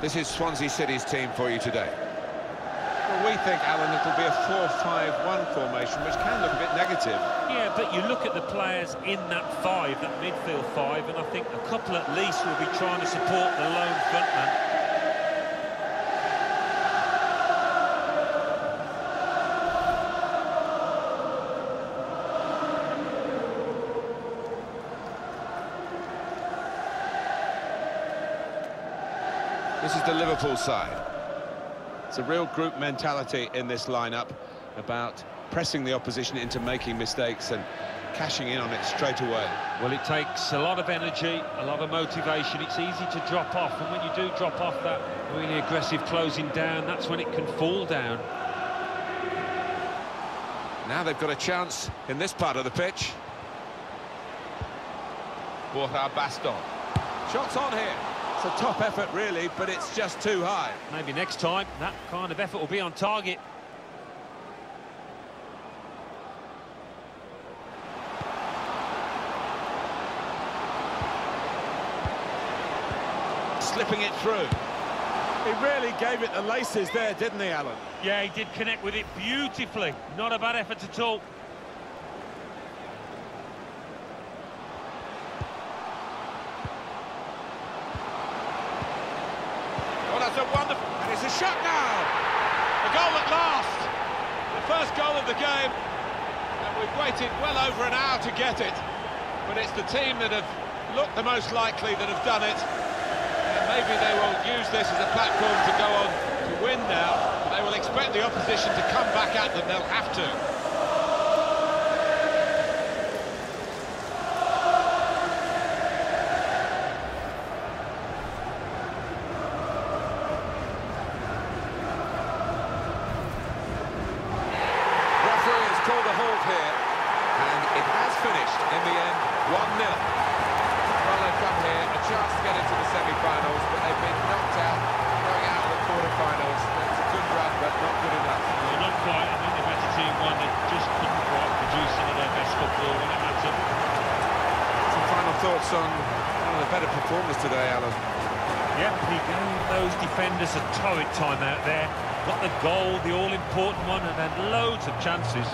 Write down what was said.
This is Swansea City's team for you today. Well, we think, Alan, it'll be a 4-5-1 formation, which can look a bit negative. Yeah, but you look at the players in that five, that midfield five, and I think a couple at least will be trying to support the lone frontman. This is the Liverpool side. It's a real group mentality in this lineup about pressing the opposition into making mistakes and cashing in on it straight away. Well, it takes a lot of energy, a lot of motivation. It's easy to drop off, and when you do drop off that really aggressive closing down, that's when it can fall down. Now they've got a chance in this part of the pitch. Borja Baston. Shots on here. It's a top effort, really, but it's just too high. Maybe next time, that kind of effort will be on target. Slipping it through. He really gave it the laces there, didn't he, Alan? Yeah, he did connect with it beautifully. Not a bad effort at all. A wonderful... And it's a shot now! A goal at last! The first goal of the game. And we've waited well over an hour to get it. But it's the team that have looked the most likely that have done it. And maybe they will use this as a platform to go on to win now. They will expect the opposition to come back at them. They'll have to. Referee has called a halt here, and it has finished in the end 1-0. Well, they've come here, a chance to get into the semi-finals, but they've been knocked out, going out of the quarter-finals. It's a good run, but not good enough. Well, not quite. I think the better team won. They just couldn't quite produce some of their best football when it mattered. Some final thoughts on one of the better performers today, Alan. Yep, he gave those defenders a torrid time out there. Got the goal, the all-important one, and then loads of chances.